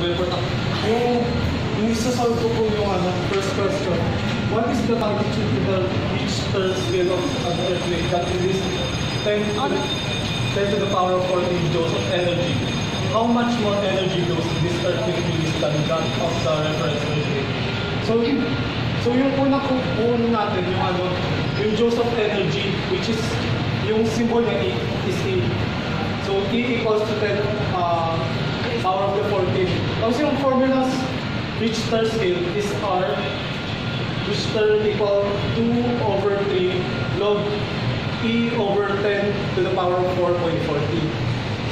mag-report ako. Yung, yung isa-solve ko po yung ano, first question. What is the magnitude of the Richter scale of an earthquake that is 10 to, the, 10 to the power of 14 joules of energy? How much more energy does this earthquake release than that of the reference earthquake? So, so yung po una natin, yung ano, yung joules of energy, which is, yung symbol niya is E. So, E equals to 10 uh, power of the 14. Tapos yung formulas Richter scale is R Richter equal 2 over 3 log E over 10 to the power of 4.40.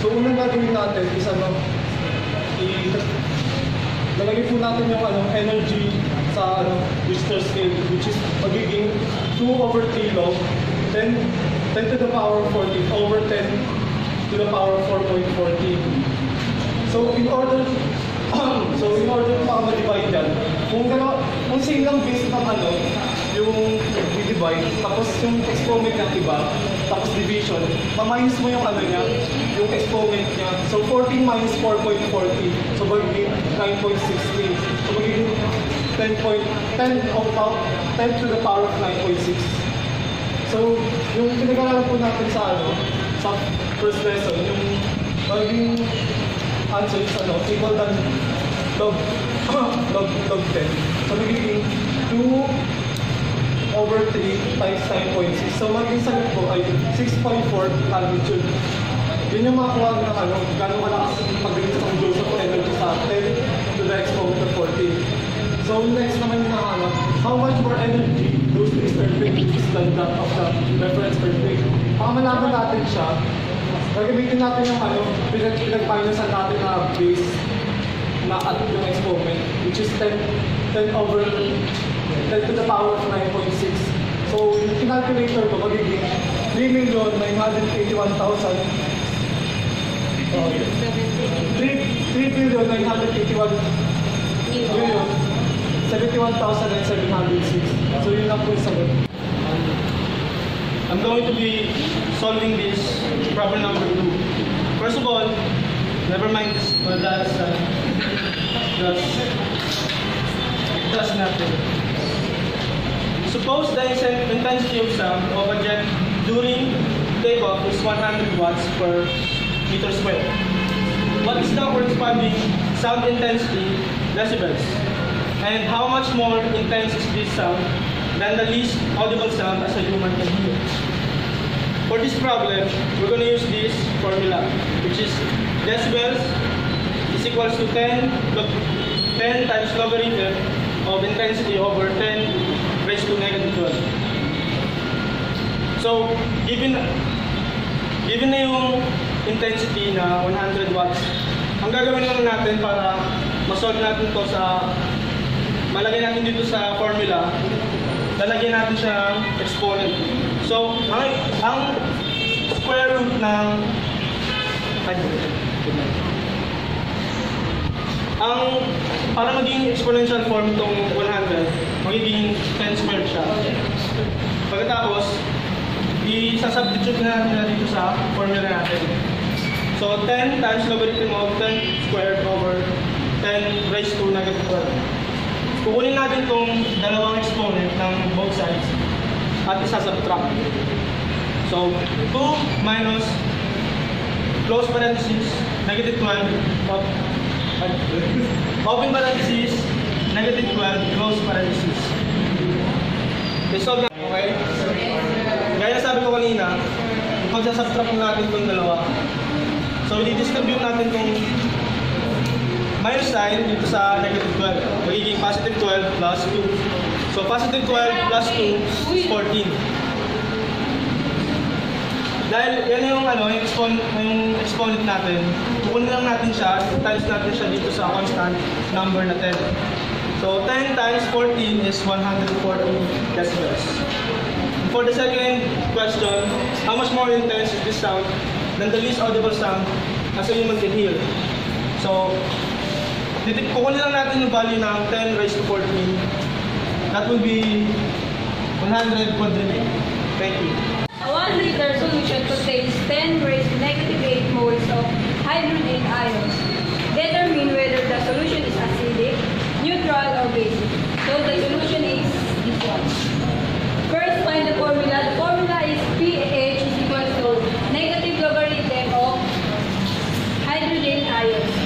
So, unang gagawin natin is ano, i lalagay po natin yung ano, energy sa ano, Richter scale which is magiging 2 over 3 log 10, 10 to the power of 14 over 10 to the power of 4.40. So in order so in order pa ma-divide yan, kung gano, kung same lang base ng ano, yung i-divide, tapos yung exponent ng iba, tapos division, ma-minus mo yung ano niya, yung exponent niya. So 14 minus 4.40, so magiging 9.60. So magiging 10 point, 10 of power, 10 to the power of 9.6. So, yung pinag-aralan po natin sa ano, sa first lesson, yung magiging answer is ano, equal than log, log, log 10. So, magiging 2 over 3 times 9.6. So, magiging sagot po ay 6.4 magnitude. Yun yung makuha ng ano, gano'ng kalakas pag-release ng joules of energy sa 10 to the exponent of 14. So next naman yung ano, how much more energy those this earthquake is than that of the reference earthquake. Para malaman natin siya, gagamitin natin yung ano, pinag pinag-minusan natin na base na at yung exponent, which is 10, 10 over 10 to the power of 9.6. So yung kinalculator ko magiging 3,981,000 Oh, 3, 3 billion 981 million 71,706. So yun lang po yung sagot. I'm going to be solving this problem number two. First of all, never mind this, but that's uh, nothing. Suppose the intensity of sound of a jet during takeoff is 100 watts per meter squared. What is the corresponding sound intensity decibels? And how much more intense is this sound than the least audible sound as a human can hear? For this problem, we're going to use this formula, which is decibels is equals to 10, log, 10 times logarithm of intensity over 10 raised to negative 12. So, given given na yung intensity na 100 watts, ang gagawin lang natin para masolve natin to sa malagay natin dito sa formula, lalagyan natin siya ng exponent. So, ang, ang square root ng ang para maging exponential form itong 100, magiging 10 squared siya. Pagkatapos, i-substitute na natin dito sa formula natin. So, 10 times logarithm of 10 squared over 10 raised to negative 12. Kukunin natin itong dalawang exponent ng both sides at isa-subtract. So, 2 minus close parenthesis, negative 12, of, open parenthesis, negative 12, close parenthesis. I-solve na, okay? Gaya sabi ko kanina, pag subtract natin itong dalawa, so i-distribute natin itong minus sign dito sa negative 12. Magiging positive 12 plus 2. So positive 12 plus 2 is 14. Dahil yan yung ano, yung exponent, yung exponent natin, kukunin lang natin siya, times natin siya dito sa constant number na 10. So 10 times 14 is 114 decibels. For the second question, how much more intense is this sound than the least audible sound as a human can hear? So, Lang natin yung value ng 10 raised to 14. That will be 100 quadrillion. Thank you. A 1 liter solution contains 10 raised to negative 8 moles of hydrogen ions. Determine whether the solution is acidic, neutral, or basic. So the solution is this one. First, find the formula. The formula is pH is equal to negative logarithm of hydrogen ions.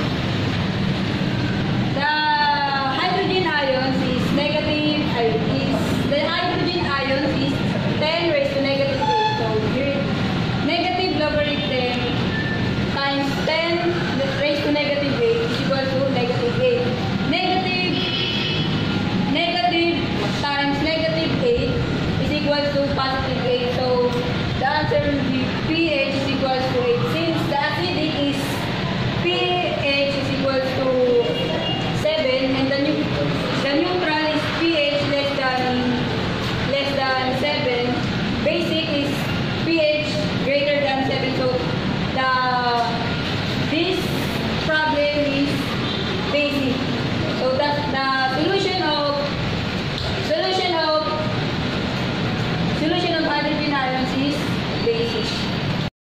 positive. So the answer will be pH equals to 18.